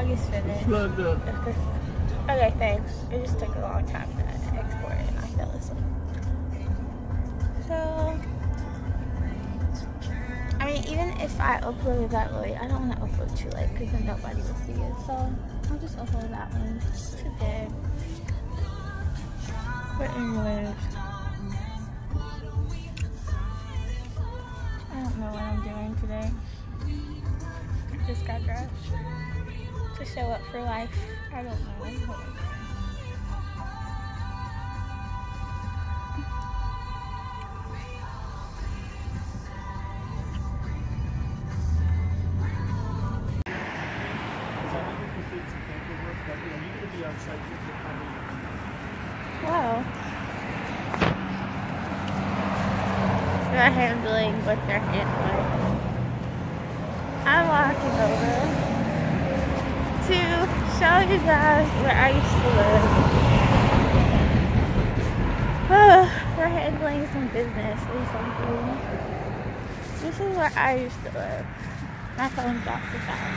vlog is finished. Plugged up. Okay, thanks. It just took a long time to export it and I fell asleep. So, I mean, even if I upload it that late, I don't want to upload too late because then nobody will see it. So, I'll just upload that one today. But anyways, I don't know what I'm doing today. I just got dressed to show up for life. I don't know. Wow. They're handling what they're handling. I'm walking over show you guys where I used to live. We're handling some business or something. This is where I used to live. My phone's off the side.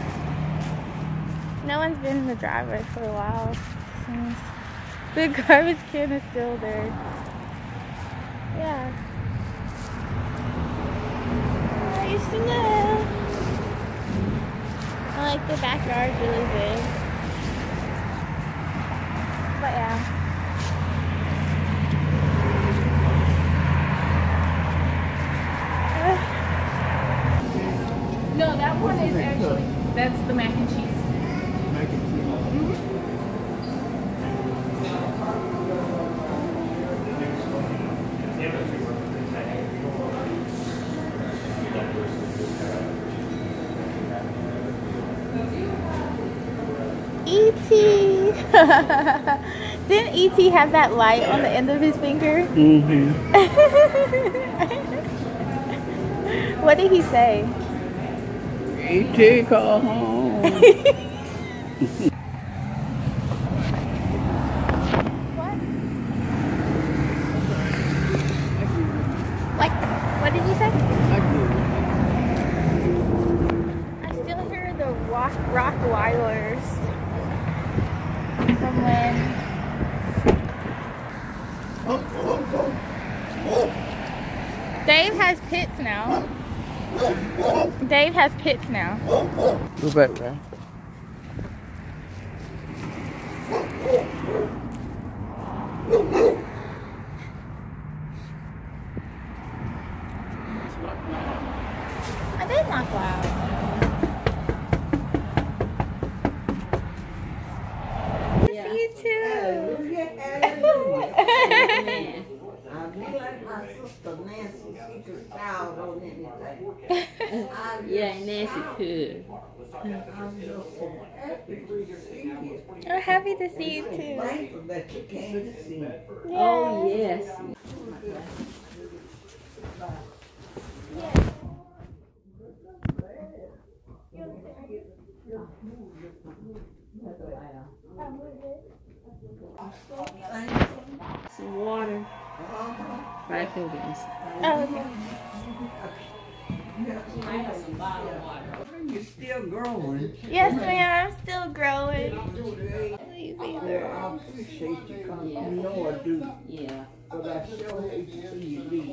No one's been in the driveway for a while. The garbage can is still there. Yeah. Live. I like the backyard really big. But yeah. No, that one is actually, that's the mac and cheese. E.T. Didn't E.T. have that light on the end of his finger? Mm-hmm. what did he say? E.T. call home. What? Like, what did you say? I still hear the rock, rock wires from when. Dave has pits now. Dave has pits now. Go back there. I did knock loud. Yeah. You too. Hallelujah. I be like my sister Nancy, she could shout on anything. I'm Yeah, Nancy could. I'm so happy to see you. I'm happy to see you too. Thankful that you came to see me. Oh, yes. Some water. Five fingers. Oh, okay. You're still growing. Yes, ma'am. I'm still growing. I appreciate you coming. You know I do. Yeah, But I sure hate to see you leave.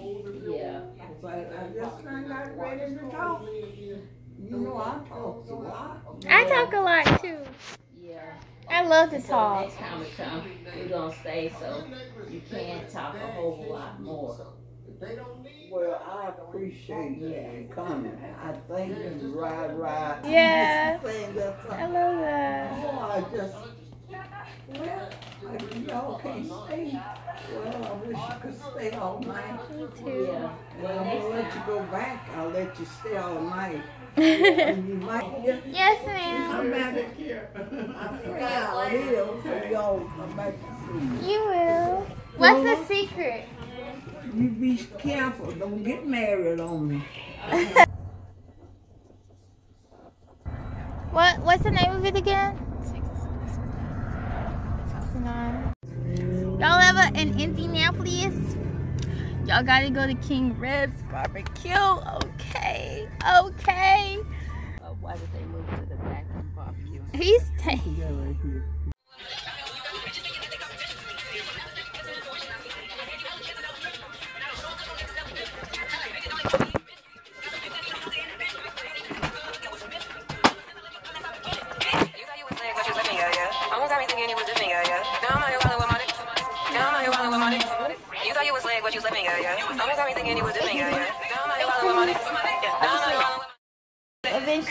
I talk. A lot. Too. Yeah. I love to talk. next time we come, we're gonna stay so you can talk a whole lot more. Well, I appreciate you coming. I think you ride, ride. Yeah. I love that. Oh, I just, well, y'all can't stay. Well, I wish you could stay all night. Me too. Yeah. Well, I'm gonna let you go back. I'll let you stay all night. And you might get yes, ma'am. come back. I pray I'll live for y'all to come back to see You will. What's the secret? You. You be careful. Don't get married on me. What What's the name of it again? Y'all have a, an empty? Y'all gotta go to King Ribs Barbecue. Okay. Okay. Uh, why did they move to the back of barbecue? He's taking.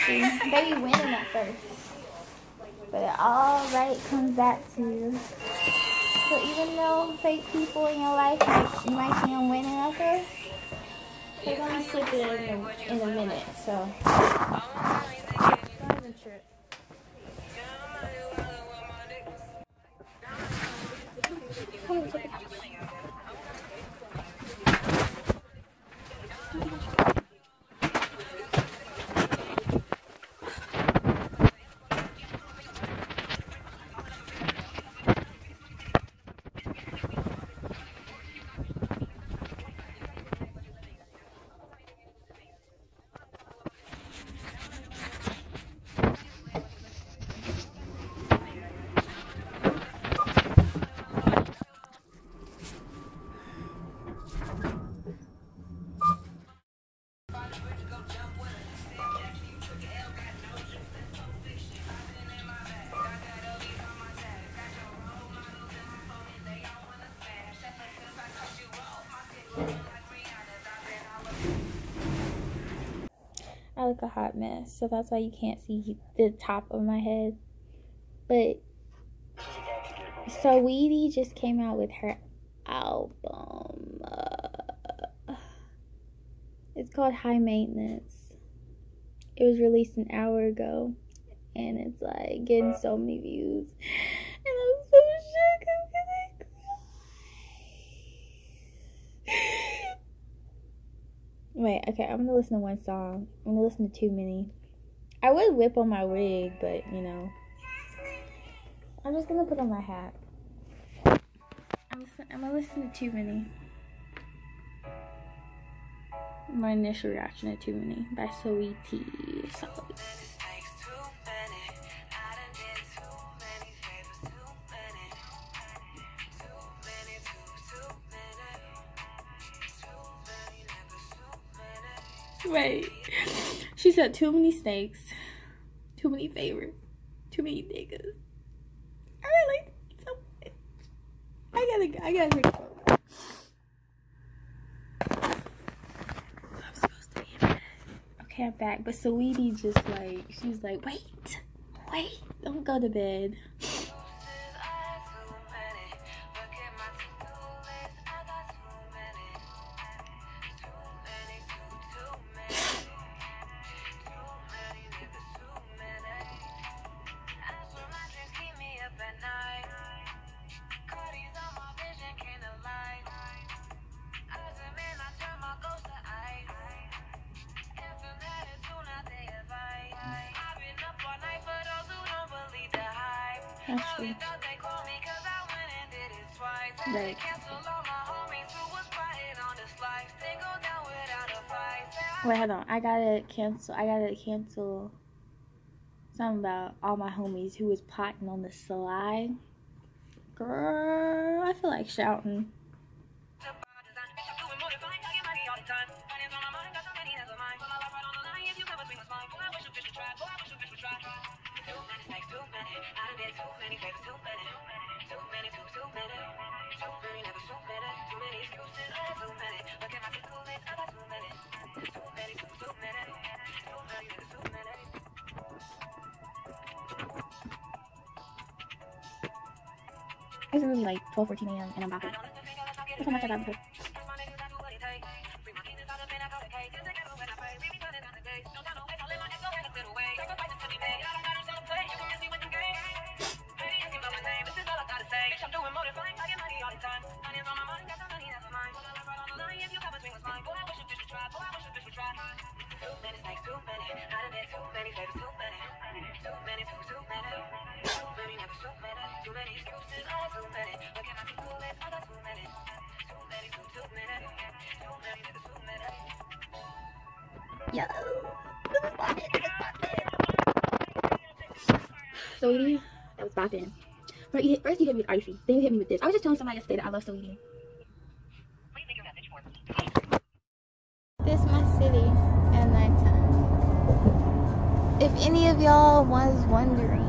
My Eventually, they be winning at first. But it all right comes back to you. So even though fake people in your life, might, you might see them winning at first, they're gonna slip it in a, in a minute. So don't even trip. Look a hot mess, so that's why you can't see the top of my head. But Saweetie just came out with her album. Uh, it's called High Maintenance. It was released an hour ago, and it's like getting so many views, and I'm so shook. I'm gonna cry. Wait, okay, I'm gonna listen to one song. I'm gonna listen to Too Many. I would whip on my wig, but you know. I'm just gonna put on my hat. I'm, I'm gonna listen to Too Many. My initial reaction to Too Many by Saweetie. Wait. She said too many snakes, too many favorites, too many niggas. I really so I gotta I gotta a photo. I'm supposed to be in bed. Okay, I'm back. But Saweetie just like she's like, wait, wait, don't go to bed. True. Right. Wait, hold on. I gotta cancel. I gotta cancel something about all my homies who was potting on the slide. Girl, I feel like shouting. It's really like 12, 14 a.m. and I'm back. Look how much I got before. Too many snakes, that was bopping. First you, hit, first you hit me with Icy, then you hit me with this. I was just telling somebody yesterday that I love Saweetie. Any of y'all was wondering,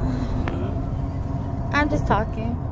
mm-hmm. I'm just talking.